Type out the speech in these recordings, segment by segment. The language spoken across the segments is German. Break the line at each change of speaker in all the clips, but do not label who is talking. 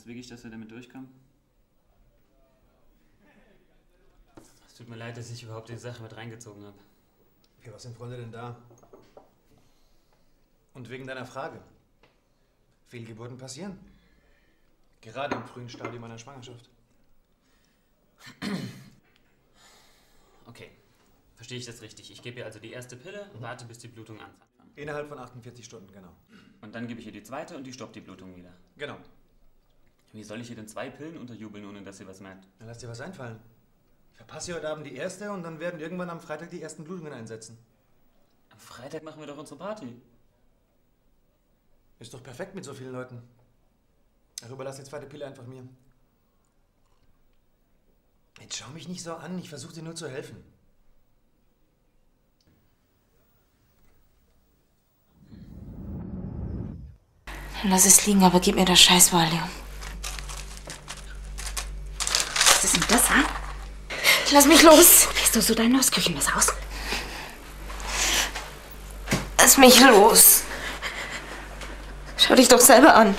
Meinst du wirklich, dass wir damit durchkommen? Es tut mir leid, dass ich überhaupt die Sache mit reingezogen habe.
Für was sind Freunde denn da? Und wegen deiner Frage. Fehlgeburten passieren. Gerade im frühen Stadium einer Schwangerschaft.
Okay, verstehe ich das richtig. Ich gebe ihr also die erste Pille, warte, bis die Blutungen anfangen.
Innerhalb von 48 Stunden, genau.
Und dann gebe ich ihr die zweite und die stoppt die Blutung wieder.
Genau.
Wie soll ich ihr denn zwei Pillen unterjubeln, ohne dass sie was merkt?
Dann lass dir was einfallen. Ich verpasse heute Abend die erste und dann werden irgendwann am Freitag die ersten Blutungen einsetzen.
Am Freitag machen wir doch unsere Party.
Ist doch perfekt mit so vielen Leuten. Ach, überlass die zweite Pille einfach mir. Jetzt schau mich nicht so an, ich versuche dir nur zu helfen.
Lass es liegen, aber gib mir das scheiß Valium.
Was ist denn das, hä?
Lass mich los.
Reißt du so dein neues Küchenmesser aus?
Lass mich los. Schau dich doch selber an.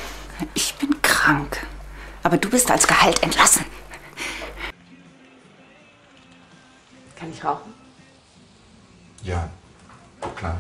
Ich bin krank. Aber du bist als Gehalt entlassen.
Kann ich rauchen?
Ja, klar.